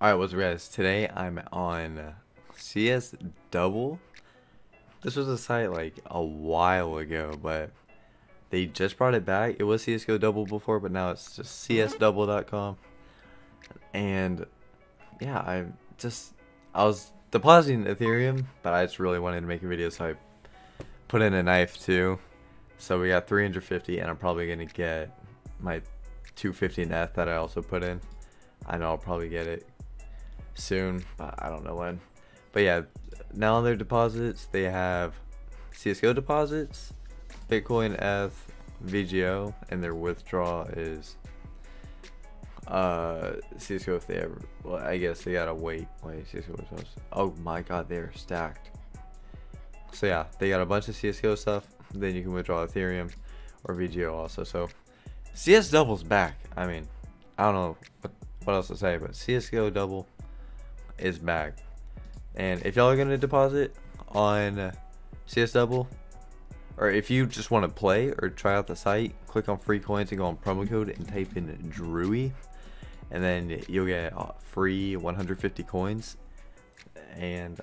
Alright, what's up guys? Today I'm on CS Double. This was a site like a while ago, but they just brought it back. It was CSGO Double before, but now it's just csdouble.com. And yeah, I just I was depositing Ethereum, but I just really wanted to make a video, so I put in a knife too. So we got 350, and I'm probably gonna get my 250 net that I also put in. I know I'll probably get it soon, but I don't know when. But yeah, now on their deposits, they have CSGO deposits, Bitcoin, ETH, VGO, and their withdrawal is uh CSGO if they ever. Well, I guess they gotta wait. Wait, CSGO withdrawals. Oh my God, they are stacked. So yeah, they got a bunch of CSGO stuff. Then you can withdraw Ethereum or VGO also. So CS double's back. I mean, I don't know what, what else to say, but CSGO double is back. And if y'all are gonna deposit on CS Double, or if you just want to play or try out the site, click on free coins and go on promo code and type in Drewy, and then you'll get free 150 coins. And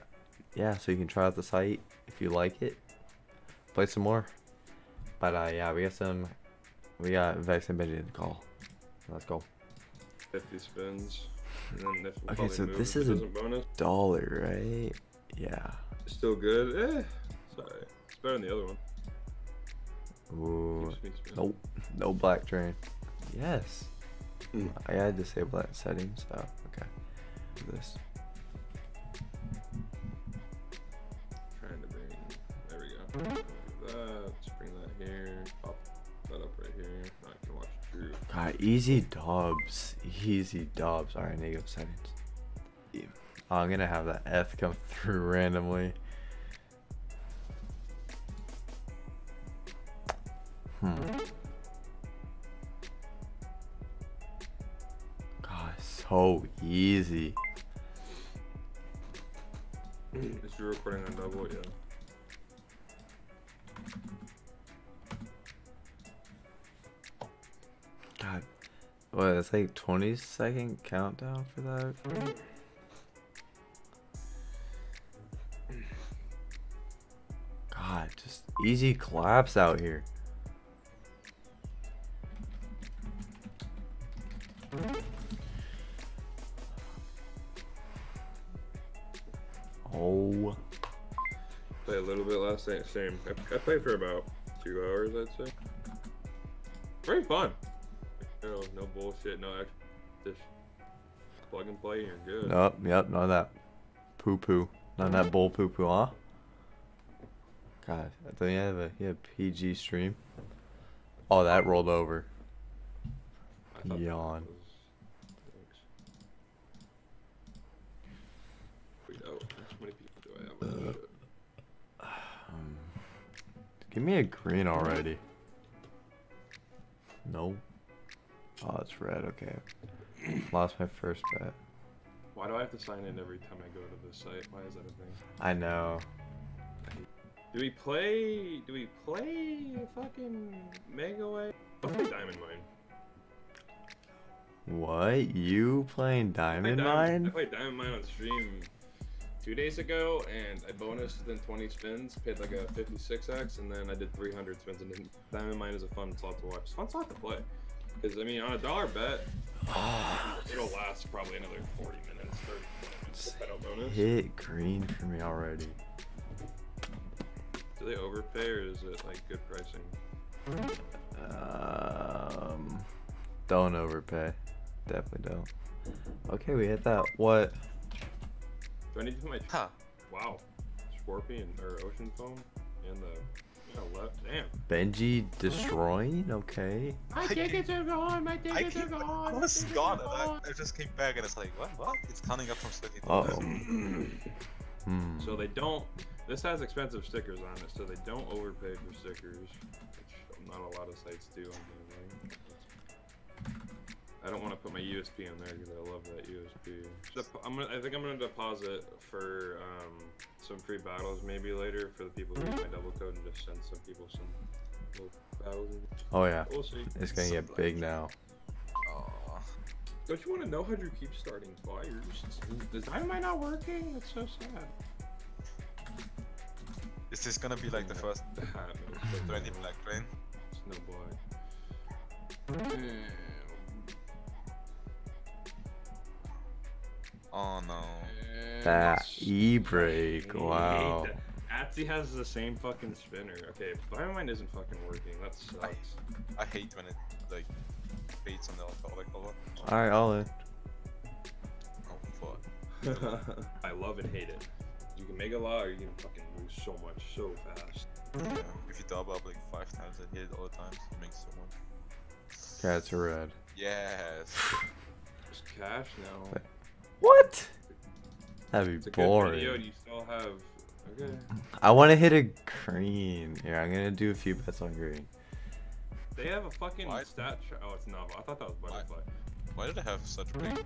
yeah, so you can try out the site if you like it, play some more. But uh, yeah, we got some, we got Vex and Benji to call. Let's go. 50 spins. And then if Okay, so move this is a- bonus. Dollar, right? Yeah. Still good. Eh. Sorry. It's better than the other one. Ooh. Keeps me spinning. Nope. No black train. Yes. Mm. I had to disable that setting, so okay. Do This. Trying to bring. There we go. Look at that. Just bring that here. Pop that up right here. Now I can watch Drew. God, easy dubs. Easy dubs. Alright, negative settings. Oh, I'm gonna have that F come through randomly. Hmm. God, so easy. Is Drew recording on double? Yeah. God, what? It's like 20 second countdown for that. God, just easy collapse out here. Oh, Play a little bit last night. Same. I, I played for about two hours, I'd say. Very fun. You no bullshit. No extra. Just plug and play. and You're good. nope, yep, none of that poo poo, none of that bull poo poo, huh? God, I thought you have a PG stream. Oh, that rolled over. I Yawn. was- thanks. Wait, oh, how many people do I have? on this shit? Um, give me a green already. No. Oh, it's red. Okay. Lost my first bet. Why do I have to sign in every time I go to the site? Why is that a thing? I know. Do we play? Do we play fucking Mega Way? Diamond Mine. What? You playing I played Diamond I Mine? played Diamond Mine on stream two days ago, and I bonused within 20 spins, paid like a 56x, and then I did 300 spins. And then Diamond Mine is a fun slot to watch. It's fun slot to play. Because, I mean, on a dollar bet, it'll last probably another 40 minutes, 30 minutes if I don't bonus. Hit green for me already. Do they overpay, or is it like good pricing? Um, don't overpay. Definitely don't. Okay, we hit that. What? Do I need to put my. Huh. Wow. Scorpion, or Ocean Foam, and the. Yeah, left. Damn. Benji destroying? Okay. My tickets are gone. My I, keep, I was gone and I, I just came back and it's like, what? What? It's counting up from 50 Uh oh. Hmm. So they don't. This has expensive stickers on it, so they don't overpay for stickers, which not a lot of sites do. On there, right? I don't want to put my USP in there because I love that USP. Dep- I'm gonna, I think I'm gonna deposit for um, some free battles maybe later for the people who use my double code and just send some people some little battles. Oh yeah. We'll see. It's gonna get big now. Aw. Don't you want to know how you keep starting fires? Is dynamite not working? That's so sad. Is this gonna be like the first Ah, no, it's so 20 bad. black train? It's no black. Oh no. That e-brake, wow. Atsy has the same fucking spinner. Okay, my mind isn't fucking working. That sucks. I hate when it like fades on the alcoholic color. Alright, all in. Oh fuck. I love and hate it. You can make a lot, or you can fucking lose so much so fast. Yeah. If you double up like five times and hit it all the times, you make so much. Cats are red. Yes. Just cash now. But- What? That'd It's be a good video. boring. and You still have. Okay. I want to hit a green. Here, I'm gonna do a few bets on green. They have a fucking What? stat. Oh, it's novel. I thought that was What? butterfly. Why did I have such a big?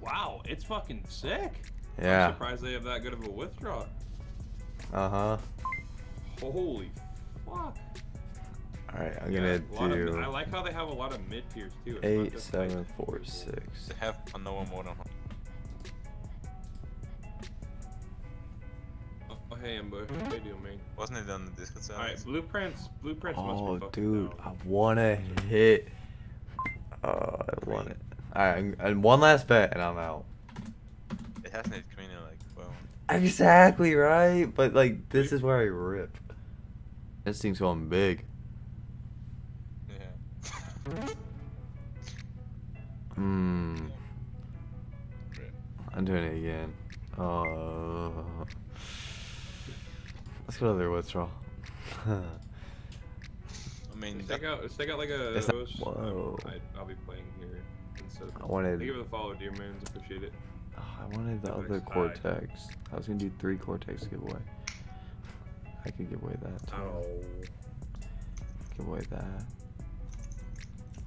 Wow, it's fucking sick. Yeah. I'm surprised they have that good of a withdraw. Uh huh. Holy fuck. All right, I'm Yeah, gonna a lot of- do I like how they have a lot of mid tiers too. It's eight, just like seven, four, six. They have a no more than. Hey, Ambush. Hey, deal, man. Wasn't it on the Discord server? Alright, blueprints. Blueprints must Oh, be fucking dude, dope. I wanna hit. Oh, I want it. All right, and one last bet, and I'm out. It hasn't hit green in like well. Exactly right, but like this is where I rip. This thing's going big. Yeah. Hmm. I'm doing it again. Uh, let's go to their withdrawal. I mean, Let's that, take out, let's take out like a. It's not- whoa. I, I'll be playing here instead. I Thank wanted. you for the follow, dear moons. Appreciate it. Oh, I wanted the Nice. other Hi. cortex. I was gonna do three cortex giveaway. I could give away that. Too. Oh. Give away that.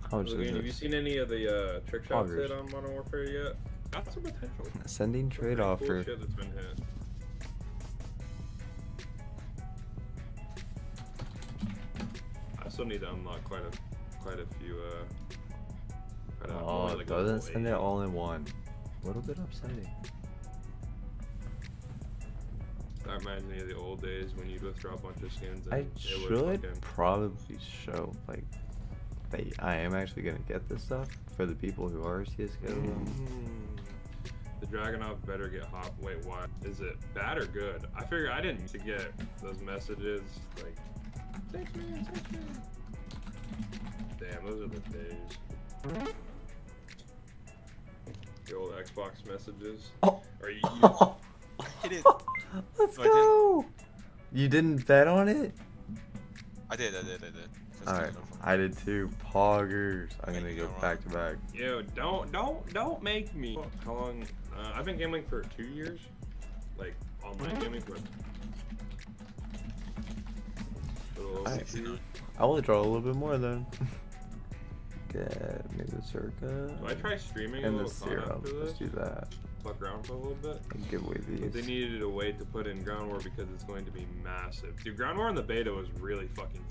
How much Logan, have you seen any of the uh, trick shots hit on Modern Warfare yet? Got some potential. Some Sending trade cool offer. shit still need to unlock quite a, quite a few. Uh, quite a, Oh, like, doesn't send it all in one. A little bit upsetting. That reminds me of the old days when you'd withdraw a bunch of skins. And I it would should fucking- probably show like they I am actually gonna get this stuff for the people who are CS:GO. Mm. The Dragonov better get hot. Wait, why? Is it bad or good? I figure I didn't to get those messages like. Thanks, man. Thanks, man. Damn, those are the days. The old Xbox messages. Oh. Or you, I hit it. Let's No, I didn't. go. You didn't bet on it? I did. I did. I did. Just All right, didn't know from- I did too. Poggers. I'm gonna Make go me go back to back. Yo, don't, don't, don't make me. How long? Uh, I've been gambling for two years, like online gaming for. A little over I- two years. I will draw a little bit more then. Get maybe the circa. Do I try streaming a and the little con serum. after Let's do that. Fuck around for a little bit. And give away But they needed a way to put in ground war because it's going to be massive. Dude, ground war in the beta was really fucking